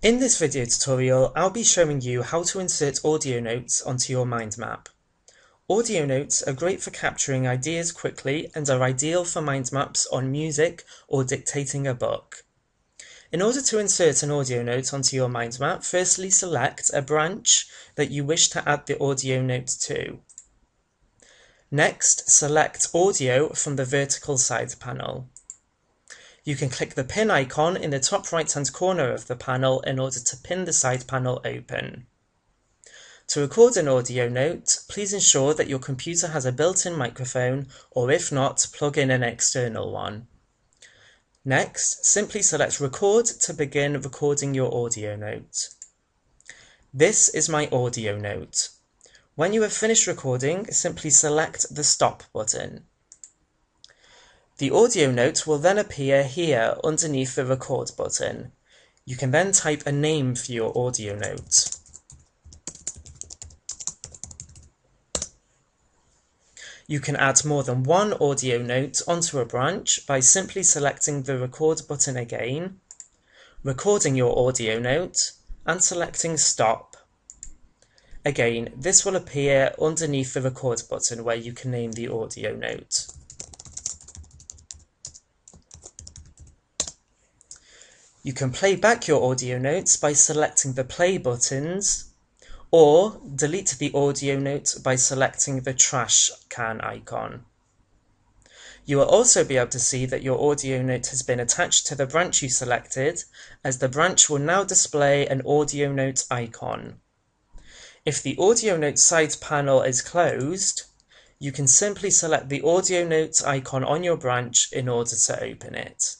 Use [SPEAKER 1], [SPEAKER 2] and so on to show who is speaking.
[SPEAKER 1] In this video tutorial, I'll be showing you how to insert audio notes onto your mind map. Audio notes are great for capturing ideas quickly and are ideal for mind maps on music or dictating a book. In order to insert an audio note onto your mind map, firstly select a branch that you wish to add the audio note to. Next, select Audio from the vertical side panel. You can click the pin icon in the top right hand corner of the panel in order to pin the side panel open. To record an audio note, please ensure that your computer has a built-in microphone or if not, plug in an external one. Next, simply select Record to begin recording your audio note. This is my audio note. When you have finished recording, simply select the Stop button. The audio note will then appear here underneath the record button. You can then type a name for your audio note. You can add more than one audio note onto a branch by simply selecting the record button again, recording your audio note, and selecting stop. Again, this will appear underneath the record button where you can name the audio note. You can play back your audio notes by selecting the play buttons or delete the audio note by selecting the trash can icon. You will also be able to see that your audio note has been attached to the branch you selected as the branch will now display an audio note icon. If the audio note side panel is closed, you can simply select the audio note icon on your branch in order to open it.